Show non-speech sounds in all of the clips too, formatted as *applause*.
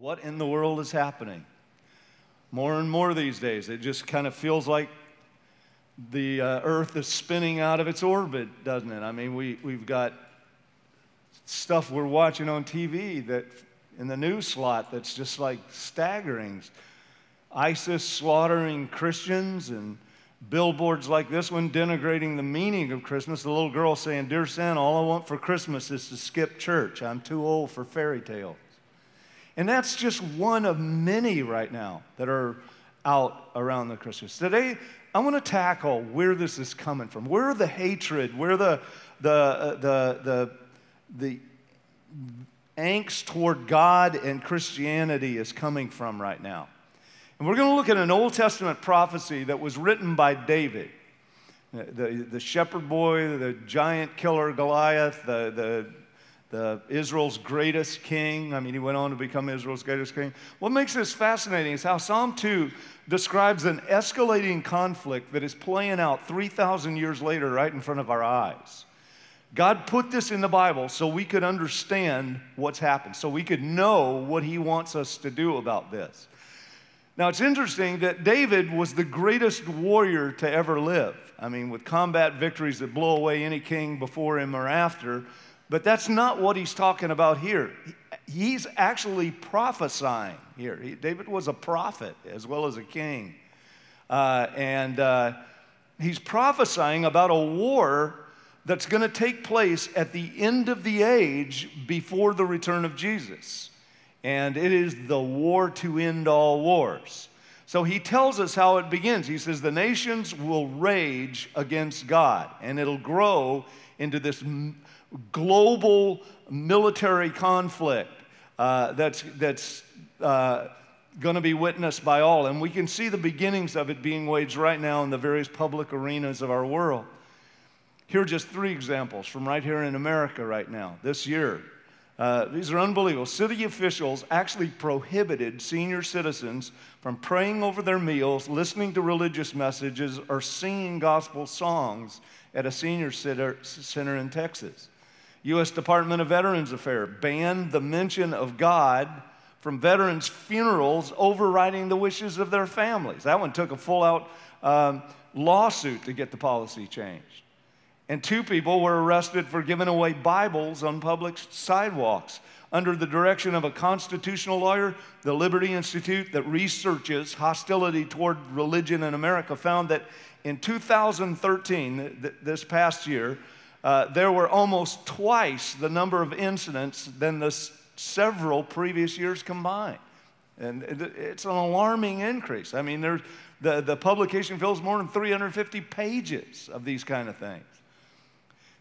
What in the world is happening? More and more these days, it just kind of feels like the uh, earth is spinning out of its orbit, doesn't it? I mean, we, we've got stuff we're watching on TV that in the news slot that's just like staggering. ISIS slaughtering Christians and billboards like this one denigrating the meaning of Christmas. The little girl saying, Dear Santa, all I want for Christmas is to skip church. I'm too old for fairy tales. And that's just one of many right now that are out around the Christmas. Today, I want to tackle where this is coming from, where the hatred, where the, the, uh, the, the, the angst toward God and Christianity is coming from right now. And we're going to look at an Old Testament prophecy that was written by David. The, the shepherd boy, the giant killer Goliath, the, the the Israel's greatest king. I mean, he went on to become Israel's greatest king. What makes this fascinating is how Psalm 2 describes an escalating conflict that is playing out 3,000 years later right in front of our eyes. God put this in the Bible so we could understand what's happened, so we could know what he wants us to do about this. Now, it's interesting that David was the greatest warrior to ever live. I mean, with combat victories that blow away any king before him or after. But that's not what he's talking about here. He's actually prophesying here. He, David was a prophet as well as a king. Uh, and uh, he's prophesying about a war that's going to take place at the end of the age before the return of Jesus. And it is the war to end all wars. So he tells us how it begins. He says, The nations will rage against God, and it'll grow into this global military conflict uh, that's, that's uh, going to be witnessed by all. And we can see the beginnings of it being waged right now in the various public arenas of our world. Here are just three examples from right here in America right now, this year. Uh, these are unbelievable. City officials actually prohibited senior citizens from praying over their meals, listening to religious messages, or singing gospel songs at a senior center in Texas. U.S. Department of Veterans Affairs banned the mention of God from veterans' funerals, overriding the wishes of their families. That one took a full out um, lawsuit to get the policy changed. And two people were arrested for giving away Bibles on public sidewalks. Under the direction of a constitutional lawyer, the Liberty Institute that researches hostility toward religion in America found that in 2013, this past year, uh, there were almost twice the number of incidents than the several previous years combined. And it's an alarming increase. I mean, there's, the, the publication fills more than 350 pages of these kind of things.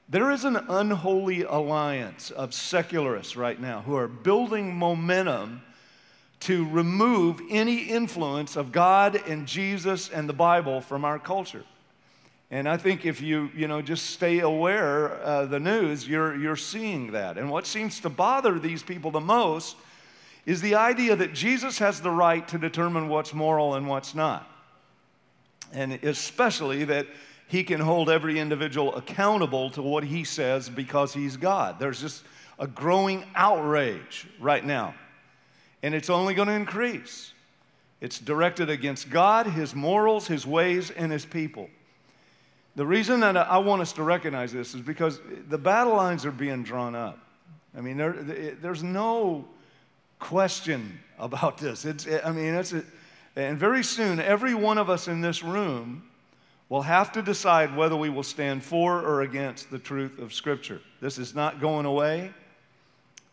There is an unholy alliance of secularists right now who are building momentum to remove any influence of God and Jesus and the Bible from our culture. And I think if you, you know, just stay aware of the news, you're, you're seeing that. And what seems to bother these people the most is the idea that Jesus has the right to determine what's moral and what's not. And especially that he can hold every individual accountable to what he says because he's God. There's just a growing outrage right now. And it's only going to increase. It's directed against God, his morals, his ways, and his people. The reason that I want us to recognize this is because the battle lines are being drawn up. I mean, there, there's no question about this. It's, I mean, it's, a, and very soon, every one of us in this room will have to decide whether we will stand for or against the truth of Scripture. This is not going away.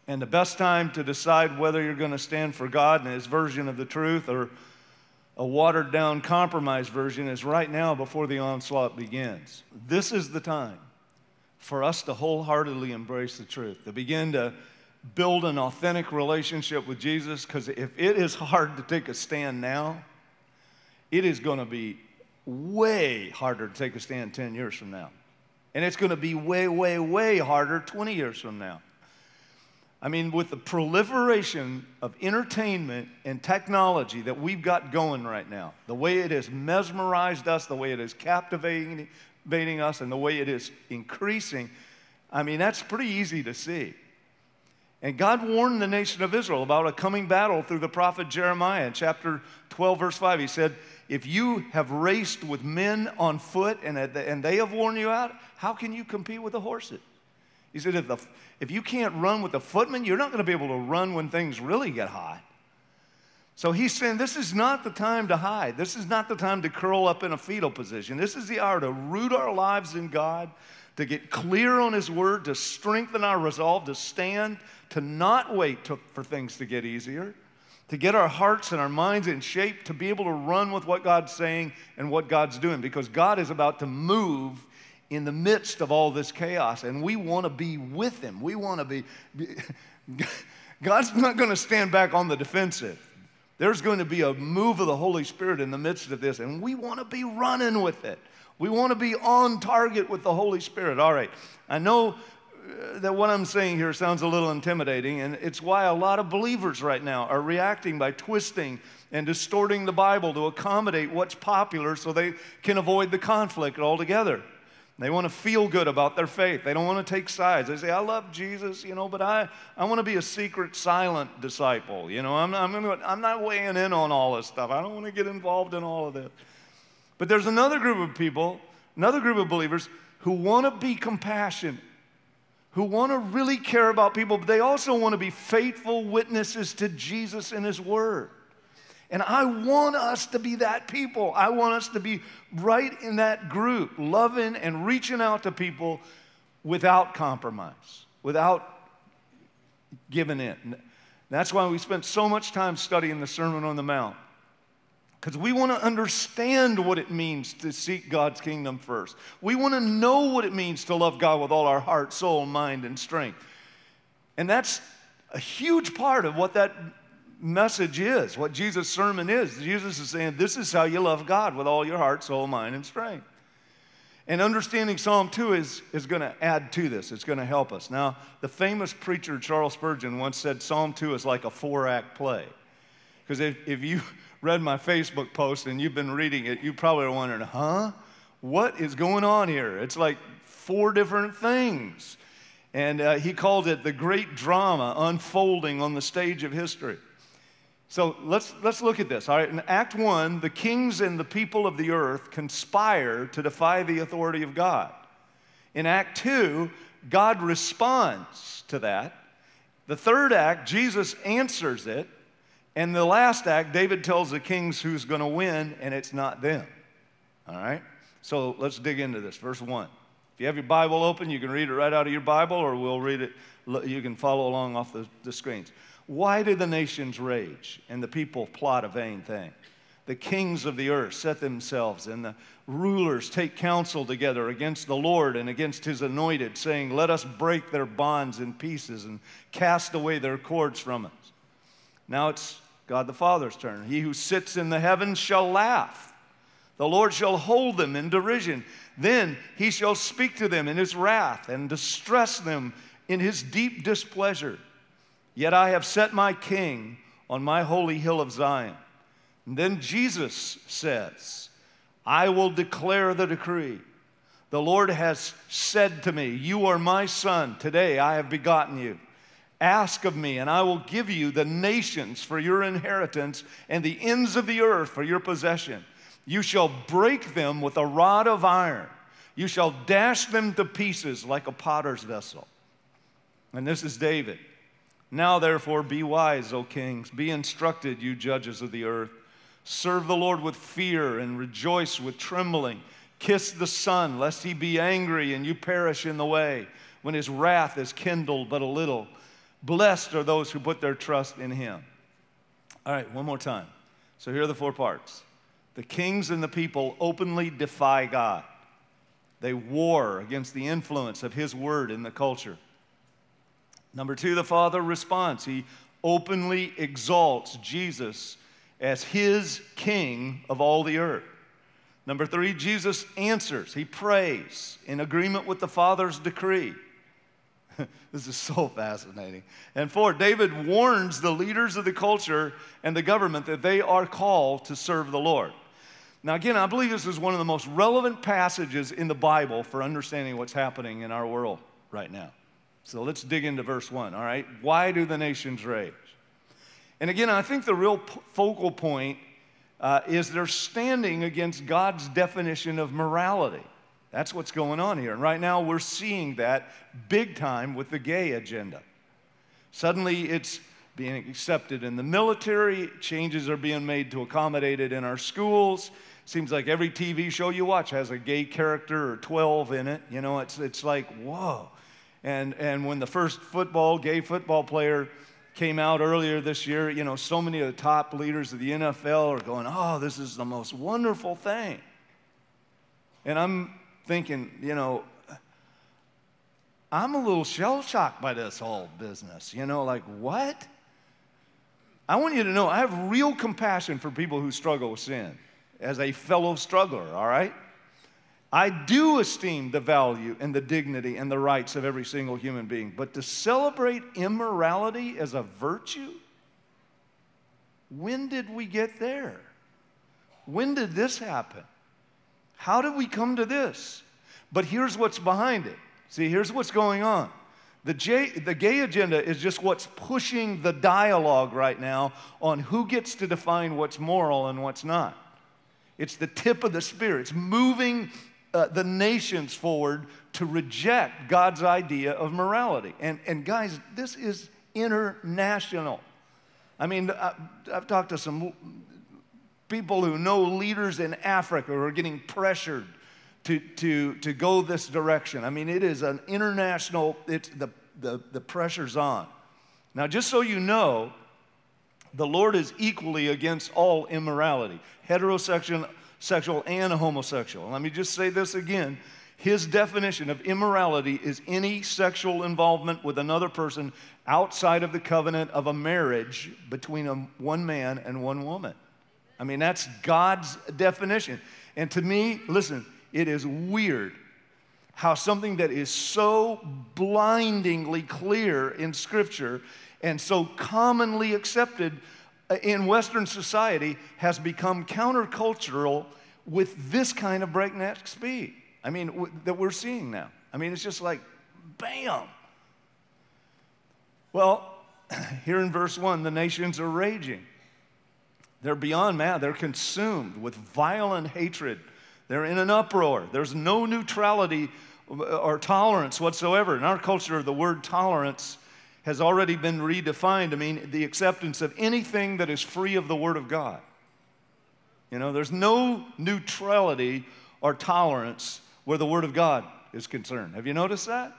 And the best time to decide whether you're going to stand for God and His version of the truth or a watered down compromise version is right now before the onslaught begins. This is the time for us to wholeheartedly embrace the truth, to begin to build an authentic relationship with Jesus, because if it is hard to take a stand now, it is going to be way harder to take a stand 10 years from now. And it's going to be way, way, way harder 20 years from now. I mean, with the proliferation of entertainment and technology that we've got going right now, the way it has mesmerized us, the way it is captivating us, and the way it is increasing, I mean, that's pretty easy to see. And God warned the nation of Israel about a coming battle through the prophet Jeremiah in chapter 12, verse 5. He said, If you have raced with men on foot and, and they have worn you out, how can you compete with the horses? He said, if, the, if you can't run with the footmen, you're not going to be able to run when things really get hot. So he's saying this is not the time to hide. This is not the time to curl up in a fetal position. This is the hour to root our lives in God, to get clear on His Word, to strengthen our resolve, to stand, to not wait to, for things to get easier, to get our hearts and our minds in shape, to be able to run with what God's saying and what God's doing, because God is about to move in the midst of all this chaos, and we want to be with Him. We want to be. *laughs* God's not going to stand back on the defensive. There's going to be a move of the Holy Spirit in the midst of this, and we want to be running with it. We want to be on target with the Holy Spirit. All right, I know uh, that what I'm saying here sounds a little intimidating, and it's why a lot of believers right now are reacting by twisting and distorting the Bible to accommodate what's popular so they can avoid the conflict altogether. They want to feel good about their faith. They don't want to take sides. They say, I love Jesus, you know, but I, I want to be a secret, silent disciple. You know, I'm, I'm, I'm not weighing in on all this stuff. I don't want to get involved in all of this. But there's another group of people, another group of believers who want to be compassionate, who want to really care about people, but they also want to be faithful witnesses to Jesus and His Word. And I want us to be that people. I want us to be right in that group, loving and reaching out to people without compromise, without giving in. That's why we spent so much time studying the Sermon on the Mount. Because we want to understand what it means to seek God's kingdom first. We want to know what it means to love God with all our heart, soul, mind, and strength. And that's a huge part of what that message is, what Jesus' sermon is. Jesus is saying, This is how you love God with all your heart, soul, mind, and strength. And understanding Psalm 2 is, is going to add to this, it's going to help us. Now, the famous preacher Charles Spurgeon once said Psalm 2 is like a four act play. Because if, if you *laughs* read my Facebook post and you've been reading it, you probably are wondering, huh? What is going on here? It's like four different things. And uh, he called it the great drama unfolding on the stage of history. So let's, let's look at this. All right, in Act 1, the kings and the people of the earth conspire to defy the authority of God. In Act 2, God responds to that. The third act, Jesus answers it. And the last act, David tells the kings who's going to win, and it's not them. All right? So let's dig into this. Verse 1. If you have your Bible open, you can read it right out of your Bible, or we'll read it. You can follow along off the, the screens. Why do the nations rage and the people plot a vain thing? The kings of the earth set themselves, and the rulers take counsel together against the Lord and against his anointed, saying, Let us break their bonds in pieces and cast away their cords from us. Now it's God the Father's turn. He who sits in the heavens shall laugh. The Lord shall hold them in derision. Then he shall speak to them in his wrath and distress them in his deep displeasure. Yet I have set my king on my holy hill of Zion. And then Jesus says, I will declare the decree. The Lord has said to me, You are my son. Today I have begotten you. Ask of me, and I will give you the nations for your inheritance and the ends of the earth for your possession. You shall break them with a rod of iron. You shall dash them to pieces like a potter's vessel. And this is David. Now, therefore, be wise, O kings. Be instructed, you judges of the earth. Serve the Lord with fear and rejoice with trembling. Kiss the Son, lest he be angry and you perish in the way, when his wrath is kindled but a little. Blessed are those who put their trust in him. All right, one more time. So here are the four parts. The kings and the people openly defy God. They war against the influence of his word in the culture. Number two, the Father responds. He openly exalts Jesus as his king of all the earth. Number three, Jesus answers. He prays in agreement with the Father's decree. *laughs* this is so fascinating. And four, David warns the leaders of the culture and the government that they are called to serve the Lord. Now, again, I believe this is one of the most relevant passages in the Bible for understanding what's happening in our world right now. So let's dig into verse 1, all right? Why do the nations rage? And again, I think the real p- focal point uh, is they're standing against God's definition of morality. That's what's going on here. And right now, we're seeing that big time with the gay agenda. Suddenly, it's being accepted in the military, changes are being made to accommodate it in our schools. Seems like every TV show you watch has a gay character or 12 in it. You know, it's, it's like, whoa. And, and when the first football, gay football player came out earlier this year, you know, so many of the top leaders of the NFL are going, oh, this is the most wonderful thing. And I'm thinking, you know, I'm a little shell shocked by this whole business. You know, like, what? I want you to know I have real compassion for people who struggle with sin as a fellow struggler, all right? I do esteem the value and the dignity and the rights of every single human being, but to celebrate immorality as a virtue, when did we get there? When did this happen? How did we come to this? But here's what's behind it. See, here's what's going on. The, J, the gay agenda is just what's pushing the dialogue right now on who gets to define what's moral and what's not. It's the tip of the spear. It's moving uh, the nations forward to reject God's idea of morality. And, and guys, this is international. I mean, I, I've talked to some people who know leaders in Africa who are getting pressured to, to, to go this direction. I mean, it is an international, it's the, the, the pressure's on. Now, just so you know, the Lord is equally against all immorality, heterosexual sexual and homosexual. Let me just say this again. His definition of immorality is any sexual involvement with another person outside of the covenant of a marriage between a, one man and one woman. I mean, that's God's definition. And to me, listen, it is weird how something that is so blindingly clear in Scripture and so commonly accepted in Western society has become countercultural with this kind of breakneck speed. I mean, that we're seeing now. I mean, it's just like, bam. Well, *clears throat* here in verse 1, the nations are raging. They're beyond mad. They're consumed with violent hatred they're in an uproar. There's no neutrality uh, or tolerance whatsoever. In our culture, the word tolerance has already been redefined. I mean, the acceptance of anything that is free of the Word of God. You know, there's no neutrality or tolerance where the Word of God is concerned. Have you noticed that?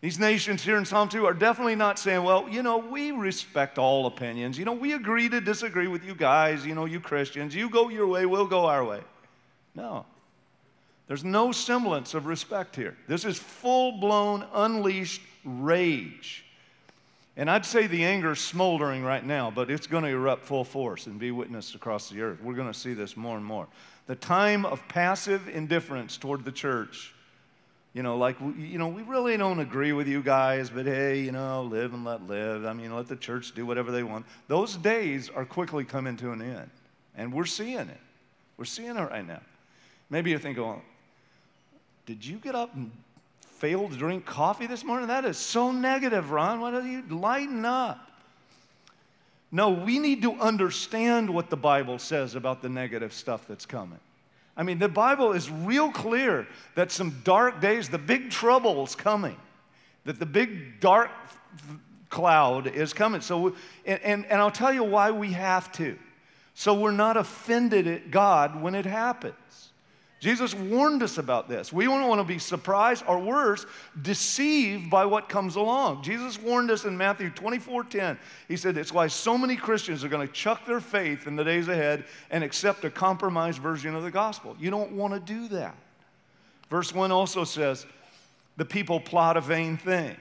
These nations here in Psalm 2 are definitely not saying, well, you know, we respect all opinions. You know, we agree to disagree with you guys, you know, you Christians. You go your way, we'll go our way. No. There's no semblance of respect here. This is full blown, unleashed rage. And I'd say the anger is smoldering right now, but it's going to erupt full force and be witnessed across the earth. We're going to see this more and more. The time of passive indifference toward the church, you know, like, you know, we really don't agree with you guys, but hey, you know, live and let live. I mean, let the church do whatever they want. Those days are quickly coming to an end. And we're seeing it. We're seeing it right now. Maybe you're thinking, well, did you get up and fail to drink coffee this morning? That is so negative, Ron. Why don't you lighten up? No, we need to understand what the Bible says about the negative stuff that's coming. I mean, the Bible is real clear that some dark days, the big trouble is coming, that the big dark cloud is coming. So, and, and, and I'll tell you why we have to. So we're not offended at God when it happens. Jesus warned us about this. We don't want to be surprised or worse, deceived by what comes along. Jesus warned us in Matthew 24 10. He said, It's why so many Christians are going to chuck their faith in the days ahead and accept a compromised version of the gospel. You don't want to do that. Verse 1 also says, The people plot a vain thing.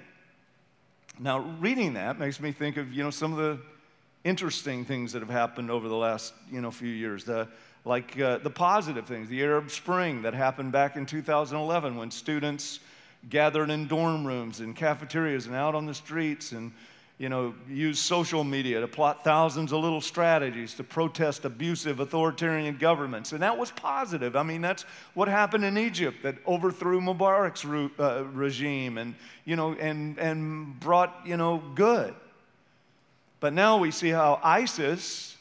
Now, reading that makes me think of, you know, some of the interesting things that have happened over the last, you know, few years. The, like uh, the positive things, the Arab Spring that happened back in 2011 when students gathered in dorm rooms and cafeterias and out on the streets and you know, use social media to plot thousands of little strategies to protest abusive authoritarian governments. And that was positive. I mean, that's what happened in Egypt that overthrew Mubarak's re- uh, regime and, you know, and, and brought, you know, good. But now we see how ISIS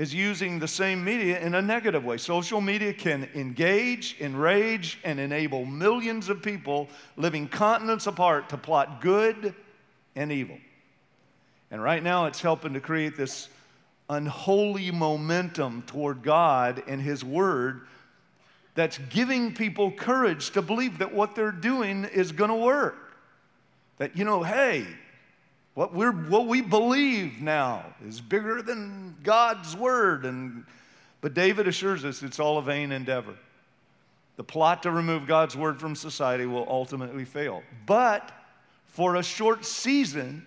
is using the same media in a negative way. Social media can engage, enrage, and enable millions of people living continents apart to plot good and evil. And right now, it's helping to create this unholy momentum toward God and His Word that's giving people courage to believe that what they're doing is going to work. That, you know, hey, what, we're, what we believe now is bigger than God's Word. And, but David assures us it's all a vain endeavor. The plot to remove God's Word from society will ultimately fail. But for a short season,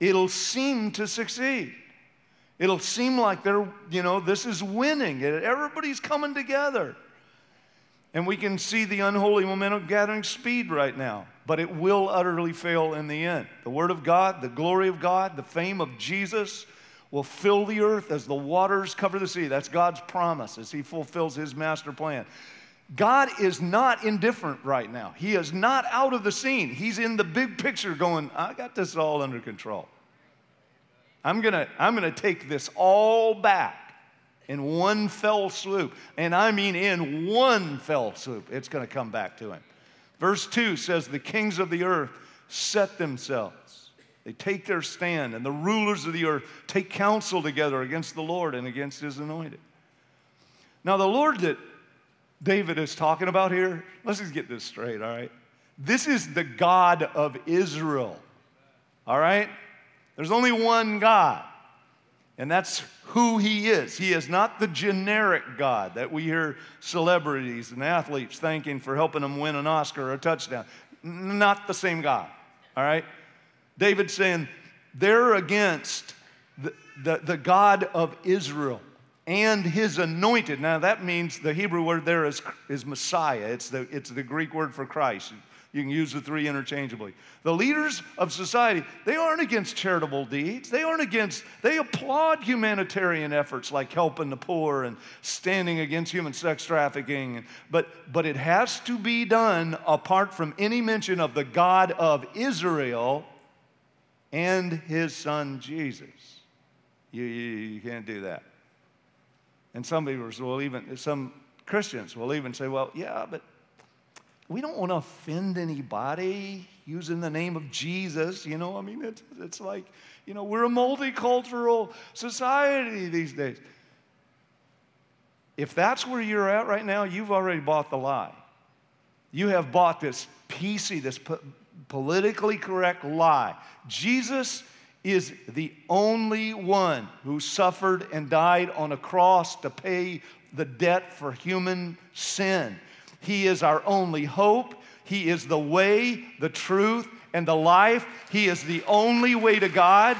it'll seem to succeed. It'll seem like they're, you know, this is winning. Everybody's coming together. And we can see the unholy momentum gathering speed right now, but it will utterly fail in the end. The Word of God, the glory of God, the fame of Jesus will fill the earth as the waters cover the sea. That's God's promise as He fulfills His master plan. God is not indifferent right now. He is not out of the scene. He's in the big picture going, I got this all under control. I'm gonna, I'm gonna take this all back in one fell swoop. And I mean in one fell swoop, it's gonna come back to him. Verse 2 says, The kings of the earth set themselves. They take their stand, and the rulers of the earth take counsel together against the Lord and against his anointed. Now, the Lord that David is talking about here, let's just get this straight, all right? This is the God of Israel, all right? There's only one God, and that's who He is. He is not the generic God that we hear celebrities and athletes thanking for helping them win an Oscar or a touchdown. Not the same God, all right? David's saying they're against the, the, the God of Israel and his anointed. Now, that means the Hebrew word there is, is Messiah. It's the, it's the Greek word for Christ. You can use the three interchangeably. The leaders of society, they aren't against charitable deeds. They aren't against, they applaud humanitarian efforts like helping the poor and standing against human sex trafficking. But, but it has to be done apart from any mention of the God of Israel and his son Jesus. You, you, you can't do that. And some people will even, some Christians will even say, well, yeah, but we don't want to offend anybody using the name of Jesus. You know, I mean, it's, it's like, you know, we're a multicultural society these days. If that's where you're at right now, you've already bought the lie. You have bought this PC, this po- politically correct lie. Jesus is the only one who suffered and died on a cross to pay the debt for human sin. He is our only hope. He is the way, the truth, and the life. He is the only way to God.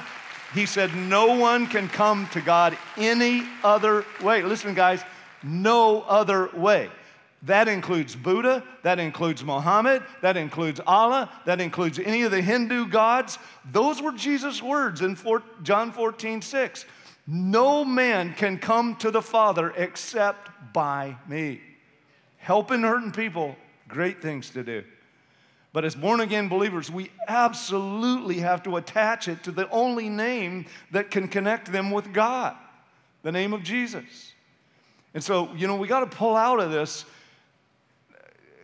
He said, No one can come to God any other way. Listen, guys, no other way. That includes Buddha, that includes Muhammad, that includes Allah, that includes any of the Hindu gods. Those were Jesus' words in John 14, 6. No man can come to the Father except by me. Helping hurting people, great things to do. But as born again believers, we absolutely have to attach it to the only name that can connect them with God the name of Jesus. And so, you know, we got to pull out of this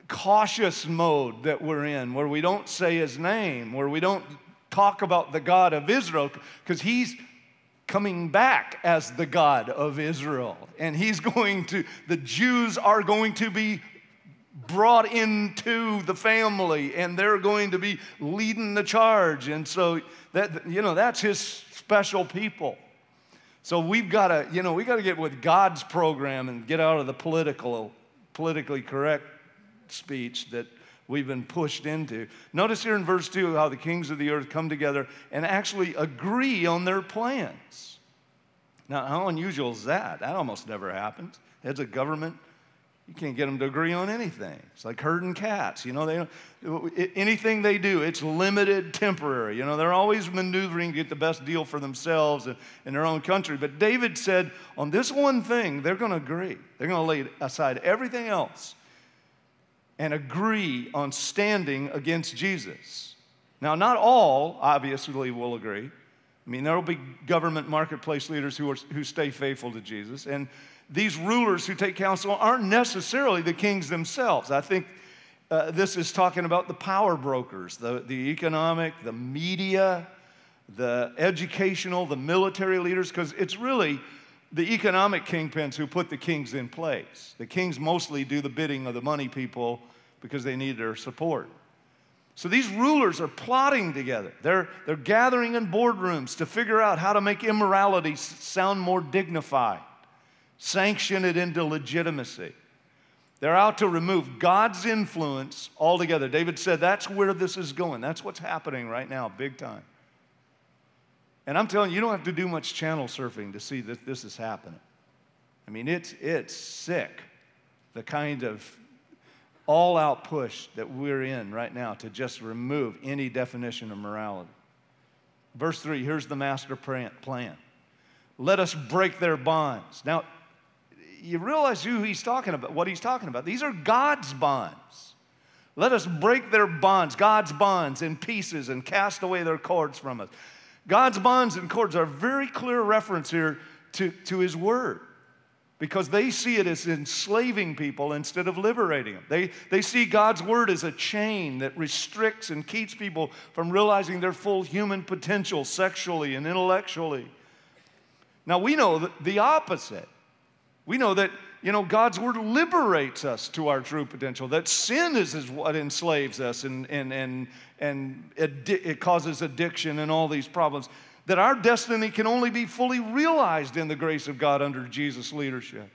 cautious mode that we're in, where we don't say his name, where we don't talk about the God of Israel, because he's coming back as the God of Israel. And he's going to, the Jews are going to be brought into the family and they're going to be leading the charge. And so that, you know, that's his special people. So we've got to, you know, we got to get with God's program and get out of the political, politically correct speech that we've been pushed into. Notice here in verse 2 how the kings of the earth come together and actually agree on their plans. Now, how unusual is that? That almost never happens. Heads of government You can't get them to agree on anything. It's like herding cats. You know, they anything they do, it's limited, temporary. You know, they're always maneuvering to get the best deal for themselves and in their own country. But David said, on this one thing, they're going to agree. They're going to lay aside everything else and agree on standing against Jesus. Now, not all, obviously, will agree. I mean, there will be government marketplace leaders who, are, who stay faithful to Jesus. And these rulers who take counsel aren't necessarily the kings themselves. I think uh, this is talking about the power brokers, the, the economic, the media, the educational, the military leaders, because it's really the economic kingpins who put the kings in place. The kings mostly do the bidding of the money people because they need their support. So these rulers are plotting together. They're, they're gathering in boardrooms to figure out how to make immorality sound more dignified sanction it into legitimacy. They're out to remove God's influence altogether. David said that's where this is going. That's what's happening right now, big time. And I'm telling you, you don't have to do much channel surfing to see that this is happening. I mean, it's, it's sick, the kind of all out push that we're in right now to just remove any definition of morality. Verse 3 here's the master plan. Let us break their bonds. Now, you realize who he's talking about, what he's talking about. These are God's bonds. Let us break their bonds, God's bonds, in pieces and cast away their cords from us. God's bonds and cords are very clear reference here to, to his word because they see it as enslaving people instead of liberating them. They, they see God's word as a chain that restricts and keeps people from realizing their full human potential sexually and intellectually. Now, we know the opposite. We know that, you know, God's word liberates us to our true potential, that sin is, is what enslaves us and, and, and, and it causes addiction and all these problems, that our destiny can only be fully realized in the grace of God under Jesus' leadership.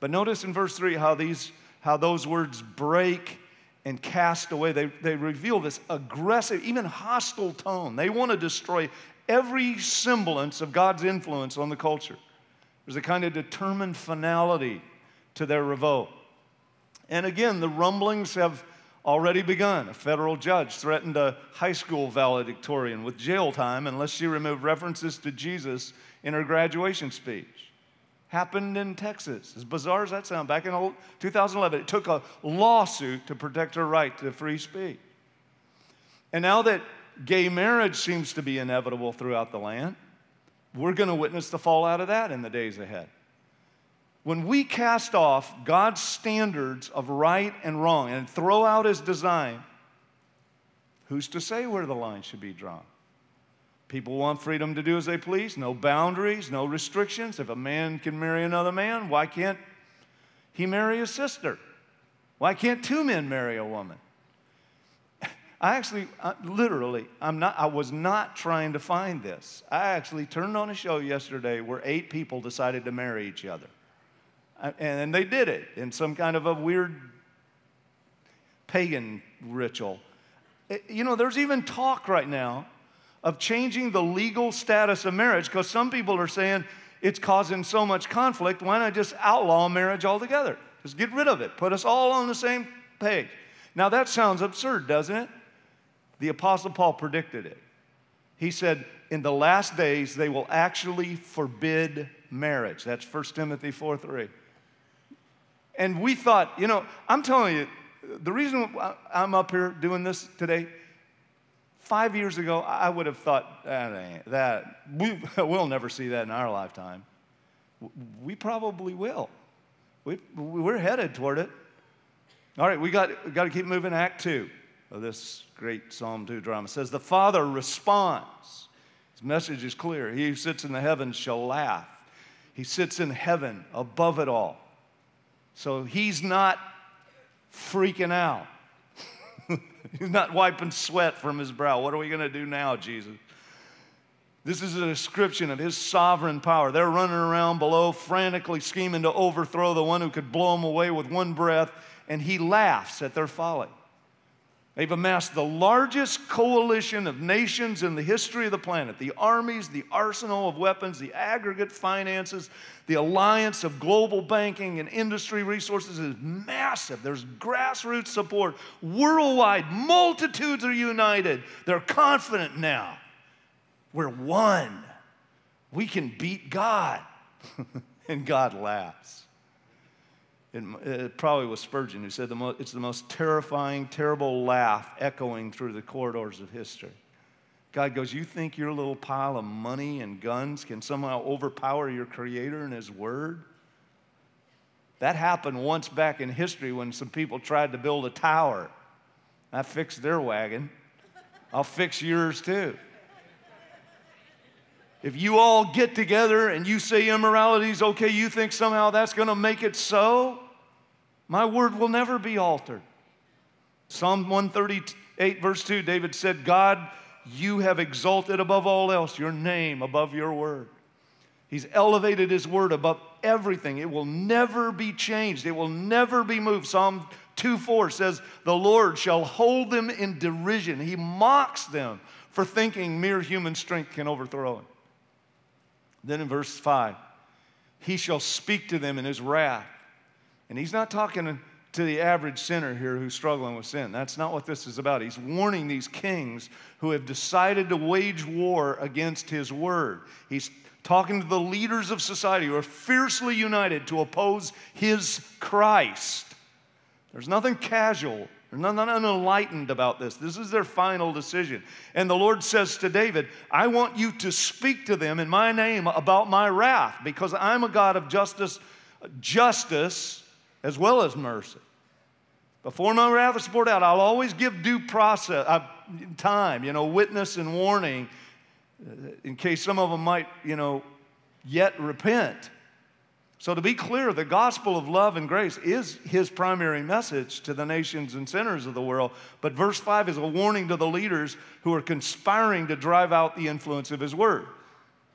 But notice in verse 3 how, these, how those words break and cast away. They, they reveal this aggressive, even hostile tone. They want to destroy every semblance of God's influence on the culture. There's a kind of determined finality to their revolt. And again, the rumblings have already begun. A federal judge threatened a high school valedictorian with jail time unless she removed references to Jesus in her graduation speech. Happened in Texas. As bizarre as that sounds, back in 2011, it took a lawsuit to protect her right to free speech. And now that gay marriage seems to be inevitable throughout the land, we're going to witness the fallout of that in the days ahead. When we cast off God's standards of right and wrong and throw out his design, who's to say where the line should be drawn? People want freedom to do as they please, no boundaries, no restrictions. If a man can marry another man, why can't he marry his sister? Why can't two men marry a woman? I actually, uh, literally, I'm not, I was not trying to find this. I actually turned on a show yesterday where eight people decided to marry each other. Uh, and they did it in some kind of a weird pagan ritual. It, you know, there's even talk right now of changing the legal status of marriage because some people are saying it's causing so much conflict. Why not just outlaw marriage altogether? Just get rid of it. Put us all on the same page. Now, that sounds absurd, doesn't it? The Apostle Paul predicted it. He said, In the last days, they will actually forbid marriage. That's 1 Timothy 4 3. And we thought, you know, I'm telling you, the reason I'm up here doing this today, five years ago, I would have thought that, that we, *laughs* we'll never see that in our lifetime. We probably will. We, we're headed toward it. All right, we got, we got to keep moving. Act two of this great Psalm 2 drama. Says, The Father responds. His message is clear. He who sits in the heavens shall laugh. He sits in heaven above it all. So he's not freaking out. *laughs* he's not wiping sweat from his brow. What are we going to do now, Jesus? This is a description of his sovereign power. They're running around below, frantically scheming to overthrow the one who could blow them away with one breath, and he laughs at their folly. They've amassed the largest coalition of nations in the history of the planet. The armies, the arsenal of weapons, the aggregate finances, the alliance of global banking and industry resources is massive. There's grassroots support. Worldwide, multitudes are united. They're confident now. We're one. We can beat God. *laughs* and God laughs. It, it, probably was Spurgeon who said the mo- it's the most terrifying, terrible laugh echoing through the corridors of history. God goes, You think your little pile of money and guns can somehow overpower your Creator and His Word? That happened once back in history when some people tried to build a tower. I fixed their wagon. I'll fix yours too. If you all get together and you say immorality is okay, you think somehow that's going to make it so? My word will never be altered. Psalm 138, verse 2, David said, God, you have exalted above all else your name above your word. He's elevated his word above everything. It will never be changed, it will never be moved. Psalm 2 4 says, The Lord shall hold them in derision. He mocks them for thinking mere human strength can overthrow him. Then in verse 5, he shall speak to them in his wrath and he's not talking to the average sinner here who's struggling with sin. That's not what this is about. He's warning these kings who have decided to wage war against his word. He's talking to the leaders of society who are fiercely united to oppose his Christ. There's nothing casual. There's nothing unenlightened about this. This is their final decision. And the Lord says to David, I want you to speak to them in my name about my wrath because I'm a God of justice, justice as well as mercy. Before my wrath is poured out, I'll always give due process, uh, time, you know, witness and warning uh, in case some of them might, you know, yet repent. So, to be clear, the gospel of love and grace is his primary message to the nations and sinners of the world. But verse 5 is a warning to the leaders who are conspiring to drive out the influence of his word.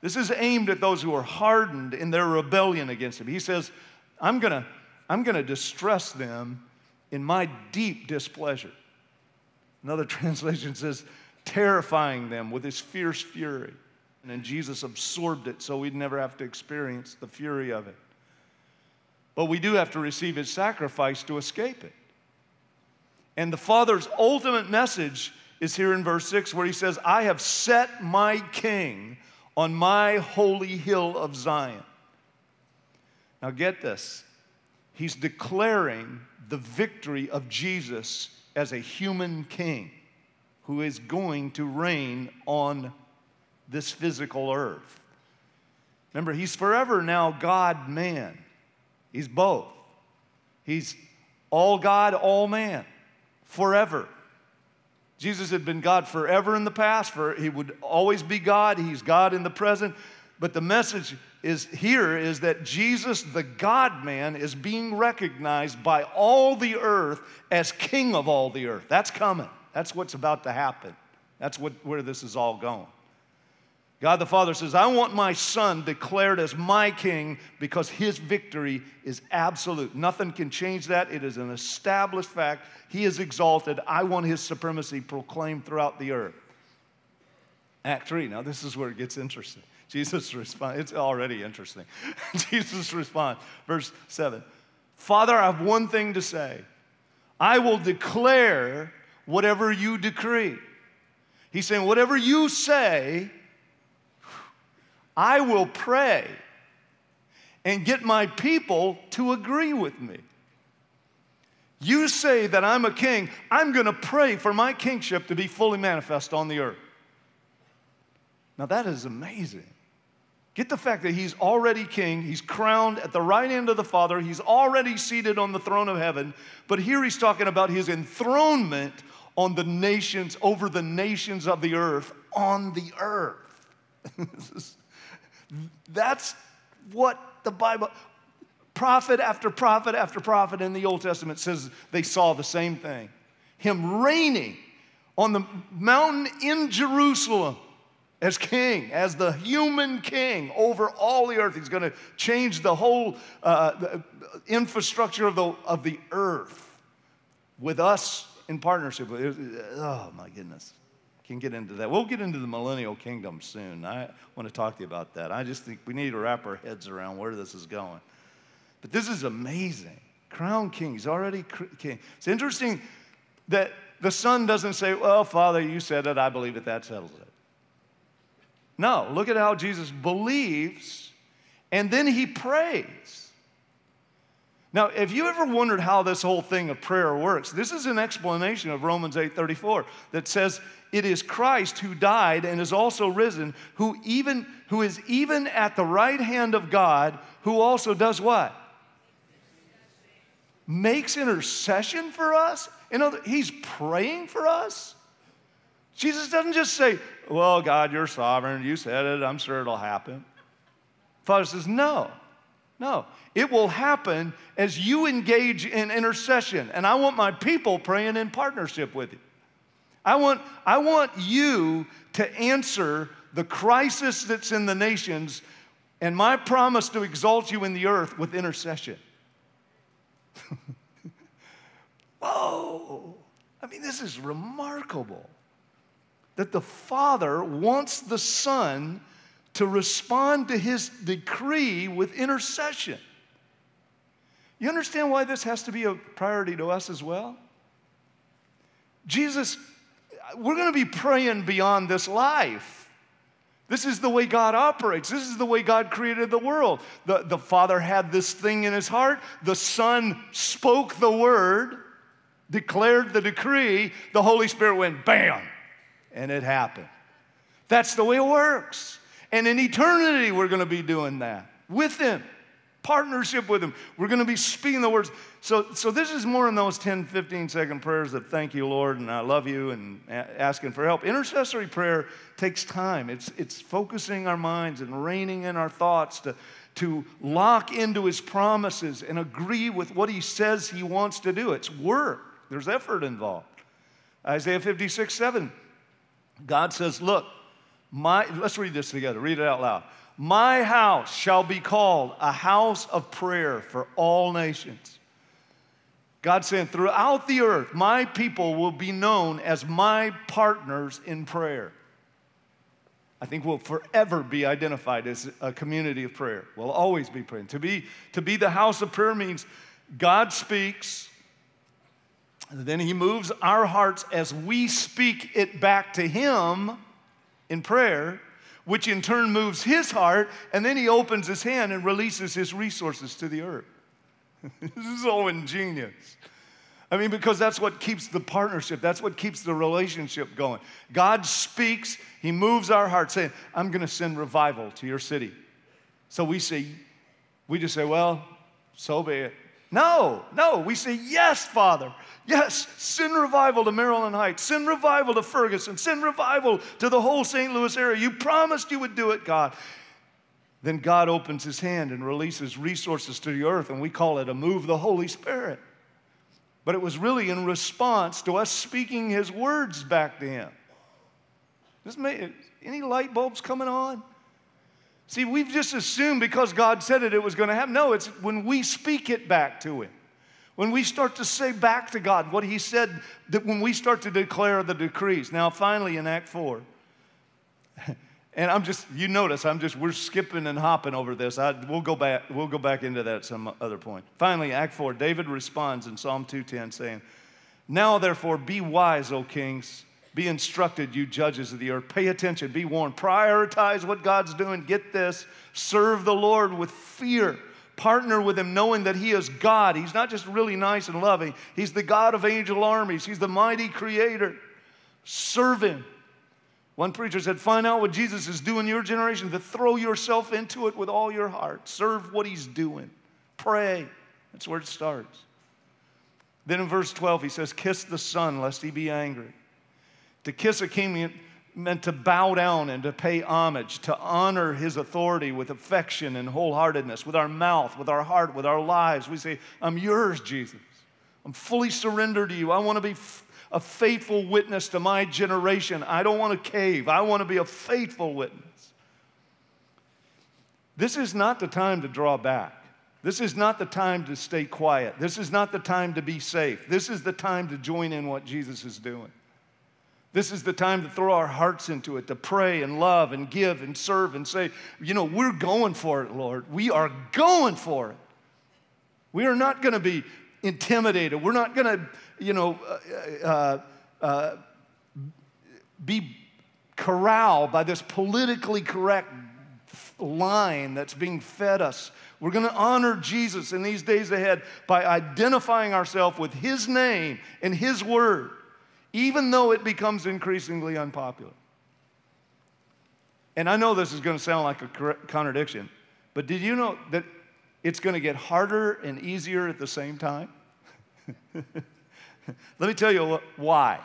This is aimed at those who are hardened in their rebellion against him. He says, I'm going to I'm going to distress them in my deep displeasure. Another *laughs* translation says, terrifying them with his fierce fury. And then Jesus absorbed it so we'd never have to experience the fury of it. But we do have to receive his sacrifice to escape it. And the Father's ultimate message is here in verse 6, where he says, I have set my king on my holy hill of Zion. Now get this he's declaring the victory of Jesus as a human king who is going to reign on this physical earth. Remember, he's forever now God man. He's both. He's all God, all man, forever. Jesus had been God forever in the past, for he would always be God. He's God in the present. But the message is here is that Jesus, the God man, is being recognized by all the earth as king of all the earth. That's coming. That's what's about to happen. That's what, where this is all going. God the Father says, I want my son declared as my king because his victory is absolute. Nothing can change that. It is an established fact. He is exalted. I want his supremacy proclaimed throughout the earth. Act 3. Now, this is where it gets interesting. Jesus responds, it's already interesting. *laughs* Jesus responds, verse 7 Father, I have one thing to say. I will declare whatever you decree. He's saying, whatever you say, I will pray and get my people to agree with me. You say that I'm a king, I'm going to pray for my kingship to be fully manifest on the earth. Now, that is amazing. Get the fact that he's already king, he's crowned at the right hand of the Father, he's already seated on the throne of heaven, but here he's talking about his enthronement on the nations, over the nations of the earth, on the earth. *laughs* That's what the Bible, prophet after prophet after prophet in the Old Testament says they saw the same thing. Him reigning on the mountain in Jerusalem as king, as the human king over all the earth. He's going to change the whole uh, the infrastructure of the, of the earth with us in partnership. Oh my goodness, can get into that. We'll get into the millennial kingdom soon. I want to talk to you about that. I just think we need to wrap our heads around where this is going. But this is amazing. Crown king, he's already king. It's interesting that the son doesn't say, Well, Father, you said it, I believe it, that settles it. No, look at how Jesus believes and then he prays. Now, have you ever wondered how this whole thing of prayer works? This is an explanation of Romans 8:34 that says it is Christ who died and is also risen, who even who is even at the right hand of God, who also does what? Makes intercession for us. You know, he's praying for us. Jesus doesn't just say, Well, God, you're sovereign. You said it. I'm sure it'll happen. Father says, No, no. It will happen as you engage in intercession. And I want my people praying in partnership with you. I want, I want you to answer the crisis that's in the nations and my promise to exalt you in the earth with intercession. *laughs* Whoa! I mean, this is remarkable that the Father wants the Son to respond to his decree with intercession. You understand why this has to be a priority to us as well? Jesus, we're going to be praying beyond this life. This is the way God operates. This is the way God created the world. The, the Father had this thing in his heart. The Son spoke the word, declared the decree. The Holy Spirit went bam, and it happened. That's the way it works. And in eternity, we're going to be doing that with Him, partnership with Him. We're going to be speaking the words. So, so this is more in those 10, 15 second prayers that thank you, Lord, and I love you, and asking for help. Intercessory prayer takes time. It's, it's focusing our minds and reining in our thoughts to, to lock into His promises and agree with what He says He wants to do. It's work, there's effort involved. Isaiah 56, 7. God says, Look, my, let's read this together. Read it out loud. My house shall be called a house of prayer for all nations. God said, throughout the earth, my people will be known as my partners in prayer. I think we'll forever be identified as a community of prayer. We'll always be praying. To be, to be the house of prayer means God speaks, then He moves our hearts as we speak it back to Him in prayer, which in turn moves his heart, and then he opens his hand and releases his resources to the earth. *laughs* this is so ingenious. I mean, because that's what keeps the partnership, that's what keeps the relationship going. God speaks, He moves our heart, saying, I'm going to send revival to your city. So we say, we just say, well, so be it. No, no, we say, Yes, Father. Yes, send revival to Maryland Heights. Send revival to Ferguson. Send revival to the whole St. Louis area. You promised you would do it, God. Then God opens his hand and releases resources to the earth, and we call it a move of the Holy Spirit. But it was really in response to us speaking his words back to him. Any light bulbs coming on? See, we've just assumed because God said it, it was going to happen. No, it's when we speak it back to Him. When we start to say back to God what He said, that when we start to declare the decrees. Now, finally, in Act 4, *laughs* and I'm just, you notice, I'm just, we're skipping and hopping over this. I, we'll, go back, we'll go back into that at some other point. Finally, Act 4, David responds in Psalm 210 saying, Now therefore be wise, O kings be instructed, you judges of the earth. Pay attention, be warned. Prioritize what God's doing. Get this. Serve the Lord with fear. Partner with Him, knowing that He is God. He's not just really nice and loving, He's the God of angel armies, He's the mighty creator. Serve Him. One preacher said, Find out what Jesus is doing in your generation, to throw yourself into it with all your heart. Serve what He's doing. Pray. That's where it starts. Then in verse 12, he says, Kiss the Son, lest he be angry. To kiss a king meant to bow down and to pay homage, to honor his authority with affection and wholeheartedness, with our mouth, with our heart, with our lives. We say, I'm yours, Jesus. I'm fully surrendered to you. I want to be a faithful witness to my generation. I don't want to cave. I want to be a faithful witness. This is not the time to draw back. This is not the time to stay quiet. This is not the time to be safe. This is the time to join in what Jesus is doing. This is the time to throw our hearts into it, to pray and love and give and serve and say, you know, we're going for it, Lord. We are going for it. We are not going to be intimidated. We're not going to, you know, uh, uh, uh, be corralled by this politically correct line that's being fed us we're going to honor Jesus in these days ahead by identifying ourselves with His name and His word, even though it becomes increasingly unpopular. And I know this is going to sound like a contradiction, but did you know that it's going to get harder and easier at the same time? *laughs* Let me tell you why.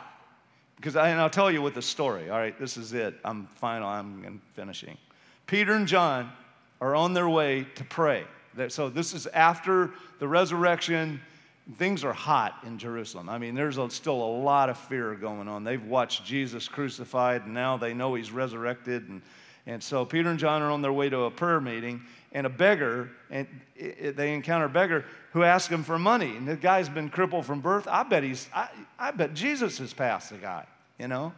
Because I, and I'll tell you with the story. All right, this is it. I'm final. I'm finishing. Peter and John are on their way to pray. So this is after the resurrection. Things are hot in Jerusalem. I mean, there's a, still a lot of fear going on. They've watched Jesus crucified, and now they know he's resurrected. And, and so Peter and John are on their way to a prayer meeting, and a beggar, and it, they encounter a beggar who asks them for money. And the guy's been crippled from birth. I bet he's, I, I bet Jesus has passed the guy, you know?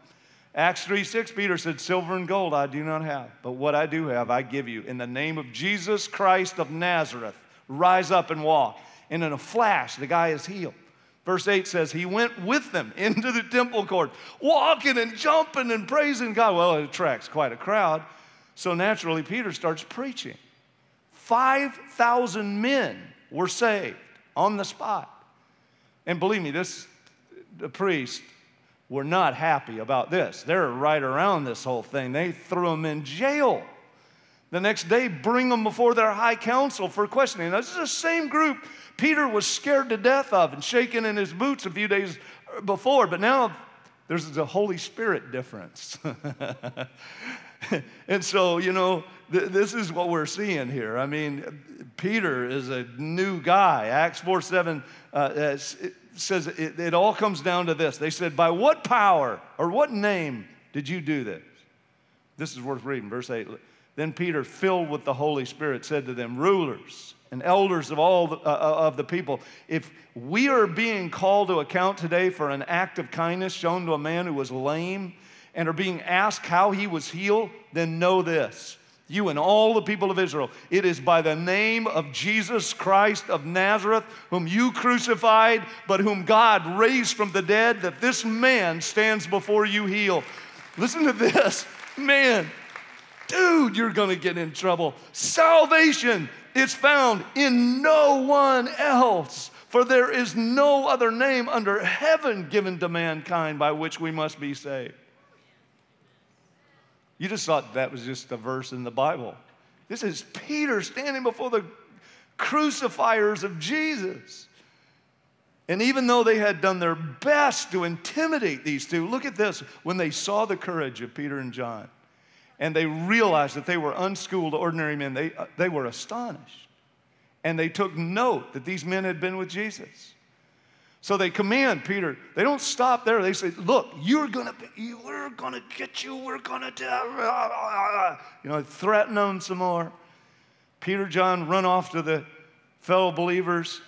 Acts 3 6, Peter said, Silver and gold I do not have, but what I do have I give you. In the name of Jesus Christ of Nazareth, rise up and walk. And in a flash, the guy is healed. Verse 8 says, He went with them into the temple court, walking and jumping and praising God. Well, it attracts quite a crowd. So naturally, Peter starts preaching. 5,000 men were saved on the spot. And believe me, this the priest were not happy about this. They're right around this whole thing. They threw him in jail. The next day, bring them before their high council for questioning. This is the same group Peter was scared to death of and shaking in his boots a few days before, but now there's a Holy Spirit difference. *laughs* and so, you know, th- this is what we're seeing here. I mean, Peter is a new guy. Acts 4 7 uh, says it, it all comes down to this. They said, By what power or what name did you do this? This is worth reading, verse 8. Then Peter, filled with the Holy Spirit, said to them, Rulers and elders of all the, uh, uh, of the people, if we are being called to account today for an act of kindness shown to a man who was lame and are being asked how he was healed, then know this you and all the people of Israel. It is by the name of Jesus Christ of Nazareth, whom you crucified, but whom God raised from the dead, that this man stands before you healed. Listen to this, *laughs* man. Dude, you're gonna get in trouble. Salvation is found in no one else, for there is no other name under heaven given to mankind by which we must be saved. You just thought that was just a verse in the Bible. This is Peter standing before the crucifiers of Jesus. And even though they had done their best to intimidate these two, look at this. When they saw the courage of Peter and John and they realized that they were unschooled, ordinary men, they, uh, they were astonished. And they took note that these men had been with Jesus. So they command Peter. They don't stop there. They say, "Look, you're gonna, we're gonna get you. We're gonna do." You know, threaten them some more. Peter, John run off to the fellow believers,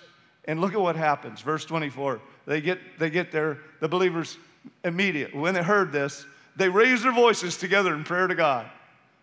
and look at what happens. Verse 24. They get, they get there. The believers immediate when they heard this, they raised their voices together in prayer to God.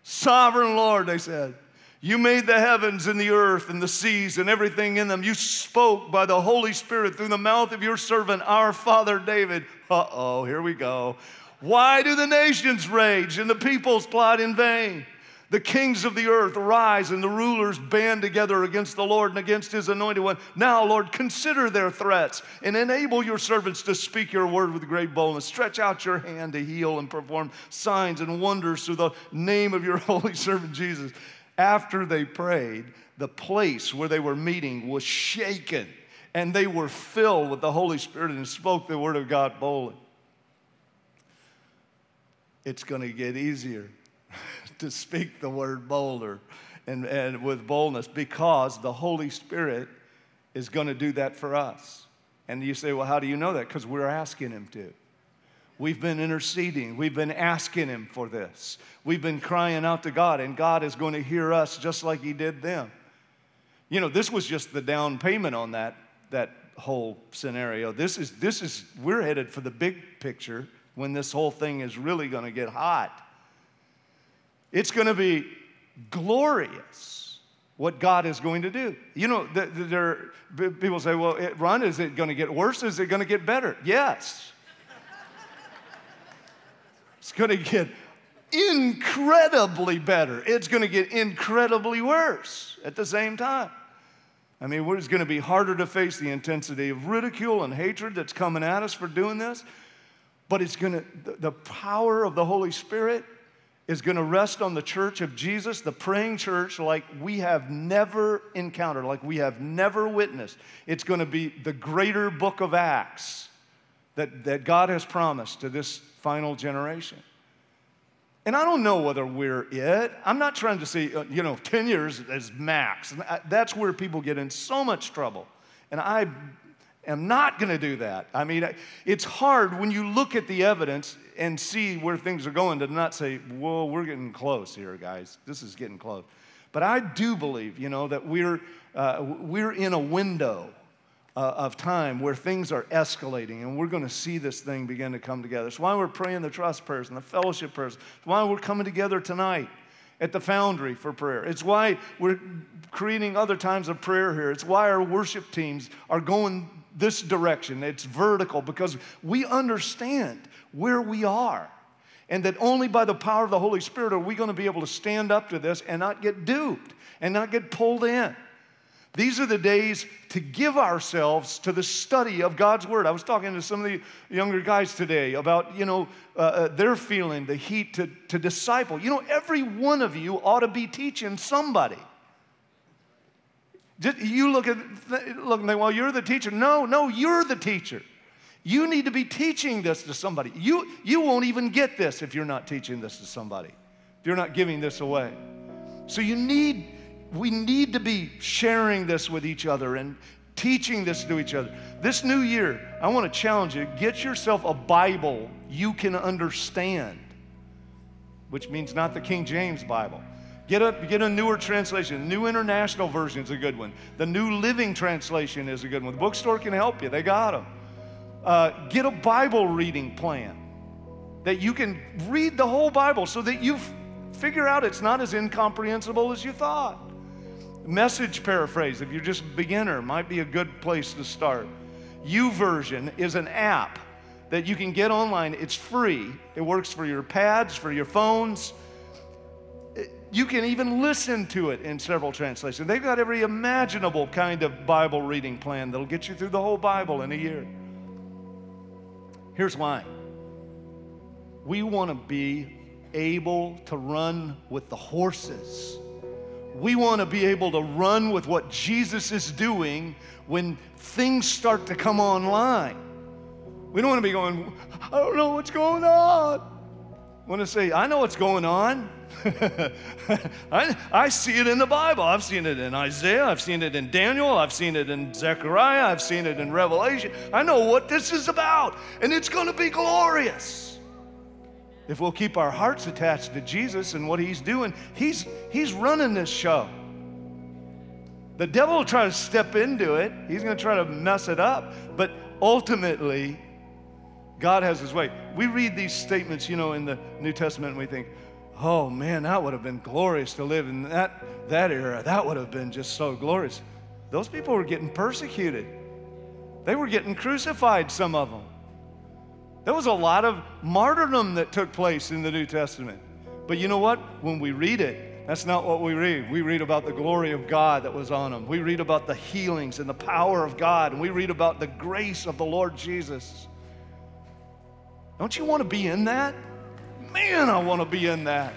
Sovereign Lord, they said. You made the heavens and the earth and the seas and everything in them. You spoke by the Holy Spirit through the mouth of your servant, our father David. Uh oh, here we go. Why do the nations rage and the peoples plot in vain? The kings of the earth rise and the rulers band together against the Lord and against his anointed one. Now, Lord, consider their threats and enable your servants to speak your word with great boldness. Stretch out your hand to heal and perform signs and wonders through the name of your *laughs* holy servant Jesus after they prayed, the place where they were meeting was shaken and they were filled with the Holy Spirit and spoke the word of God boldly. It's going to get easier to speak the word bolder and, and with boldness because the Holy Spirit is going to do that for us. And you say, well, how do you know that? Because we're asking Him to. We've been interceding. We've been asking Him for this. We've been crying out to God, and God is going to hear us just like He did them. You know, this was just the down payment on that, that whole scenario. This is, this is, we're headed for the big picture when this whole thing is really going to get hot. It's going to be glorious what God is going to do. You know, there, people say, well, Ron, is it going to get worse? Is it going to get better? Yes. it's going to get incredibly better. It's going to get incredibly worse at the same time. I mean, it's going to be harder to face the intensity of ridicule and hatred that's coming at us for doing this. But it's going to, the power of the Holy Spirit is going to rest on the church of Jesus, the praying church, like we have never encountered, like we have never witnessed. It's going to be the greater book of Acts that, that God has promised to this final generation. And I don't know whether we're it. I'm not trying to say, uh, you know, *laughs* 10 years is max. That's where people get in so much trouble. And I am not going to do that. I mean, it's hard when you look at the evidence and see where things are going to not say, whoa, we're getting close here, guys. This is getting close. But I do believe, you know, that we're, uh, we're in a window uh, of time where things are escalating and we're going to see this thing begin to come together. It's why we're praying the trust prayers and the fellowship prayers. It's why we're coming together tonight at the foundry for prayer. It's why we're creating other times of prayer here. It's why our worship teams are going this direction. It's vertical because we understand where we are. And that only by the power of the Holy Spirit are we going to be able to stand up to this and not get duped and not get pulled in. These are the days to give ourselves to the study of God's Word. I was talking to some of the younger guys today about, you know, uh, uh, their feeling, the heat to, to disciple. You know, every one of you ought to be teaching somebody. Just, you look at, look and think, well, you're the teacher. No, no, you're the teacher. You need to be teaching this to somebody. You, you won't even get this if you're not teaching this to somebody, if you're not giving this away. So you need we need to be sharing this with each other and teaching this to each other. This new year, I want to challenge you get yourself a Bible you can understand, which means not the King James Bible. Get a, get a newer translation. New International Version is a good one. The New Living Translation is a good one. The bookstore can help you, they got them. Uh, get a Bible reading plan that you can read the whole Bible so that you figure out it's not as incomprehensible as you thought. Message paraphrase, if you're just a beginner, might be a good place to start. YouVersion is an app that you can get online. It's free. It works for your pads, for your phones. You can even listen to it in several translations. They've got every imaginable kind of Bible reading plan that'll get you through the whole Bible in a year. Here's why we want to be able to run with the horses we want to be able to run with what Jesus is doing when things start to come online. We don't want to be going, I don't know what's going on. I want to say, I know what's going on. *laughs* I, I see it in the Bible. I've seen it in Isaiah. I've seen it in Daniel. I've seen it in Zechariah. I've seen it in Revelation. I know what this is about, and it's going to be glorious if we'll keep our hearts attached to Jesus and what He's doing, He's, he's running this show. The devil will try to step into it, he's going to try to mess it up, but ultimately, God has His way. We read these statements, you know, in the New Testament, and we think, oh man, that would have been glorious to live in that, that era. That would have been just so glorious. Those people were getting persecuted, they were getting crucified, some of them. There was a lot of martyrdom that took place in the New Testament. But you know what? When we read it, that's not what we read. We read about the glory of God that was on them. We read about the healings and the power of God. And we read about the grace of the Lord Jesus. Don't you want to be in that? Man, I want to be in that.